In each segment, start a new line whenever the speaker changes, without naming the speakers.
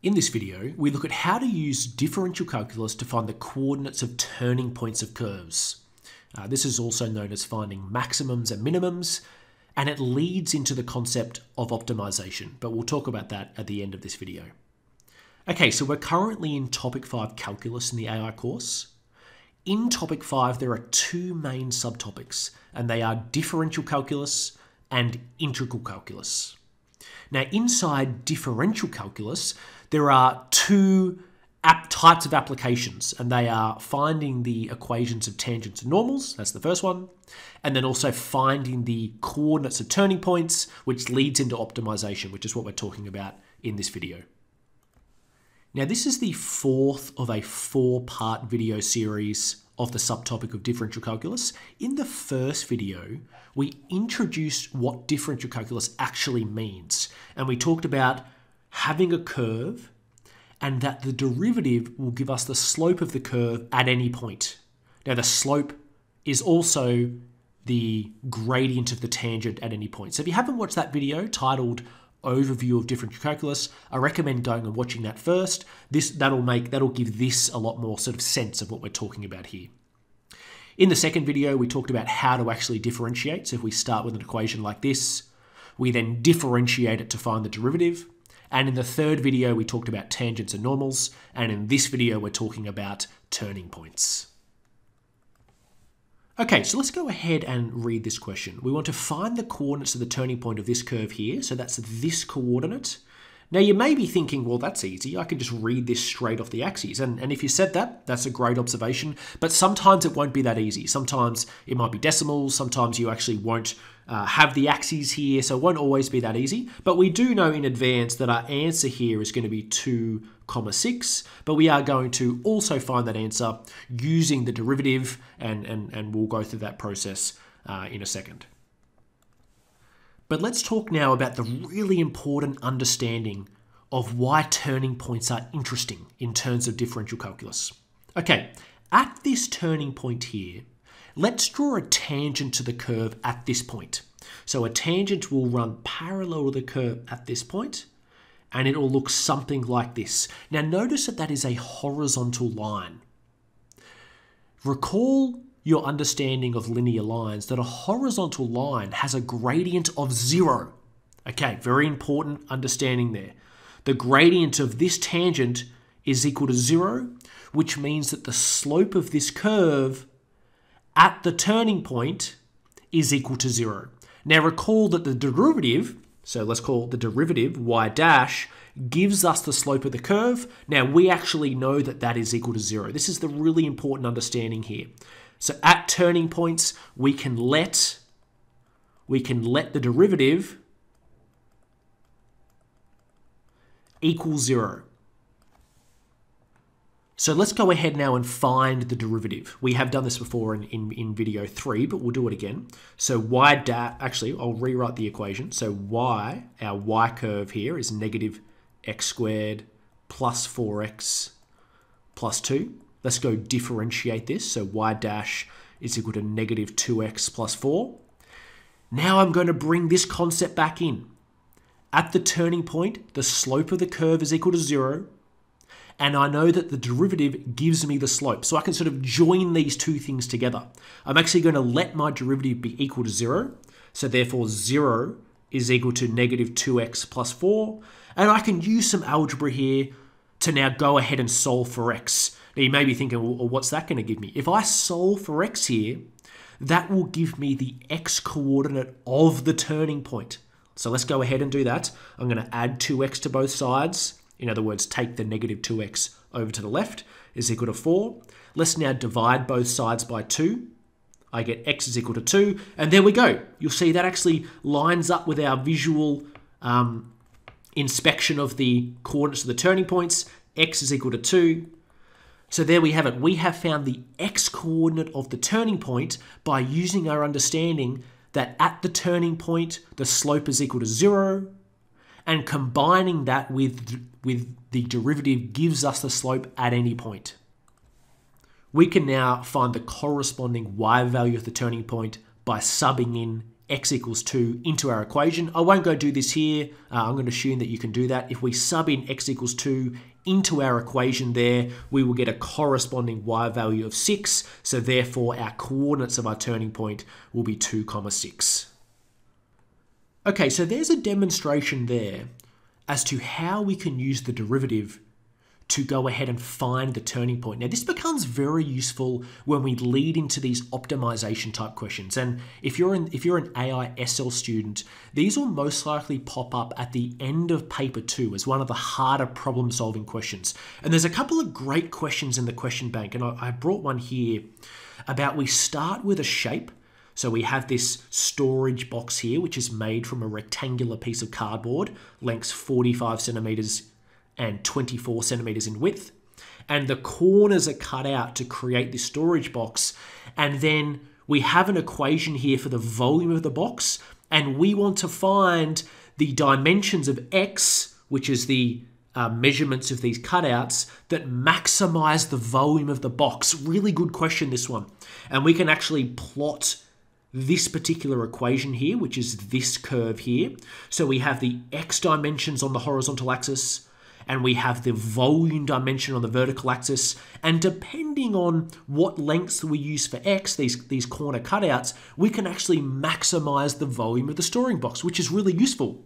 In this video, we look at how to use differential calculus to find the coordinates of turning points of curves. Uh, this is also known as finding maximums and minimums, and it leads into the concept of optimization, but we'll talk about that at the end of this video. Okay, so we're currently in topic 5 calculus in the AI course. In topic 5, there are two main subtopics, and they are differential calculus and integral calculus. Now, inside differential calculus, there are two types of applications, and they are finding the equations of tangents and normals, that's the first one, and then also finding the coordinates of turning points, which leads into optimization, which is what we're talking about in this video. Now, this is the fourth of a four part video series of the subtopic of differential calculus. In the first video, we introduced what differential calculus actually means, and we talked about having a curve and that the derivative will give us the slope of the curve at any point. Now, the slope is also the gradient of the tangent at any point. So if you haven't watched that video titled overview of differential calculus, I recommend going and watching that first. This that'll make that'll give this a lot more sort of sense of what we're talking about here. In the second video, we talked about how to actually differentiate. So if we start with an equation like this, we then differentiate it to find the derivative. And in the third video, we talked about tangents and normals. And in this video, we're talking about turning points. Okay, so let's go ahead and read this question. We want to find the coordinates of the turning point of this curve here. So that's this coordinate. Now you may be thinking, well, that's easy. I can just read this straight off the axes. And, and if you said that, that's a great observation. But sometimes it won't be that easy. Sometimes it might be decimals. Sometimes you actually won't uh, have the axes here. So it won't always be that easy. But we do know in advance that our answer here is going to be 2 comma 6. But we are going to also find that answer using the derivative. And, and, and we'll go through that process uh, in a second. But let's talk now about the really important understanding of why turning points are interesting in terms of differential calculus. Okay, at this turning point here, let's draw a tangent to the curve at this point. So a tangent will run parallel to the curve at this point, and it will look something like this. Now notice that that is a horizontal line. Recall your understanding of linear lines that a horizontal line has a gradient of zero. Okay, very important understanding there. The gradient of this tangent is equal to zero, which means that the slope of this curve at the turning point is equal to zero. Now recall that the derivative, so let's call the derivative y dash, gives us the slope of the curve. Now we actually know that that is equal to zero. This is the really important understanding here. So at turning points, we can let we can let the derivative equal zero. So let's go ahead now and find the derivative. We have done this before in, in, in video three, but we'll do it again. So y dash, actually, I'll rewrite the equation. So y, our y curve here is negative x squared plus 4x plus 2. Let's go differentiate this. So y dash is equal to negative 2x plus 4. Now I'm going to bring this concept back in. At the turning point, the slope of the curve is equal to 0. And I know that the derivative gives me the slope. So I can sort of join these two things together. I'm actually going to let my derivative be equal to 0. So therefore 0 is equal to negative 2x plus 4. And I can use some algebra here to now go ahead and solve for x. Now you may be thinking, well, what's that going to give me? If I solve for x here, that will give me the x coordinate of the turning point. So let's go ahead and do that. I'm going to add 2x to both sides. In other words, take the negative 2x over to the left is equal to 4. Let's now divide both sides by 2. I get x is equal to 2, and there we go. You'll see that actually lines up with our visual um, inspection of the coordinates of the turning points. X is equal to 2, so there we have it. We have found the x coordinate of the turning point by using our understanding that at the turning point, the slope is equal to zero, and combining that with, with the derivative gives us the slope at any point. We can now find the corresponding y value of the turning point by subbing in x equals 2 into our equation. I won't go do this here. Uh, I'm going to assume that you can do that. If we sub in x equals 2 into our equation there, we will get a corresponding y value of 6. So therefore, our coordinates of our turning point will be 2 comma 6. Okay, so there's a demonstration there as to how we can use the derivative to go ahead and find the turning point. Now, this becomes very useful when we lead into these optimization type questions. And if you're an if you're an AI SL student, these will most likely pop up at the end of paper two as one of the harder problem solving questions. And there's a couple of great questions in the question bank, and I, I brought one here about we start with a shape. So we have this storage box here, which is made from a rectangular piece of cardboard, lengths 45 centimeters and 24 centimeters in width. And the corners are cut out to create this storage box. And then we have an equation here for the volume of the box. And we want to find the dimensions of x, which is the uh, measurements of these cutouts that maximize the volume of the box. Really good question, this one. And we can actually plot this particular equation here, which is this curve here. So we have the x dimensions on the horizontal axis, and we have the volume dimension on the vertical axis. And depending on what lengths we use for X, these, these corner cutouts, we can actually maximize the volume of the storing box, which is really useful.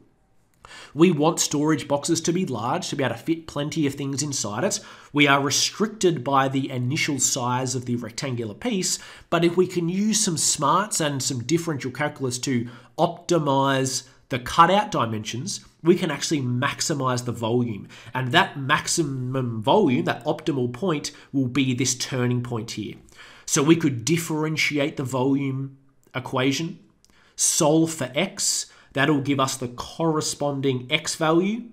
We want storage boxes to be large, to be able to fit plenty of things inside it. We are restricted by the initial size of the rectangular piece, but if we can use some smarts and some differential calculus to optimize the cutout dimensions, we can actually maximize the volume. And that maximum volume, that optimal point, will be this turning point here. So we could differentiate the volume equation, solve for x, that'll give us the corresponding x value,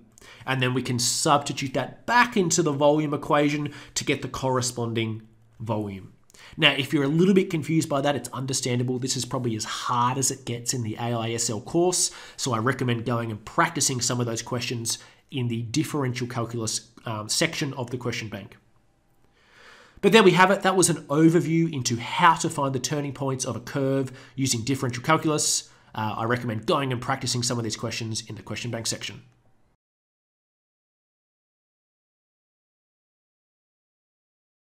and then we can substitute that back into the volume equation to get the corresponding volume. Now, if you're a little bit confused by that, it's understandable. This is probably as hard as it gets in the AISL course, so I recommend going and practicing some of those questions in the differential calculus um, section of the question bank. But there we have it. That was an overview into how to find the turning points of a curve using differential calculus. Uh, I recommend going and practicing some of these questions in the question bank section.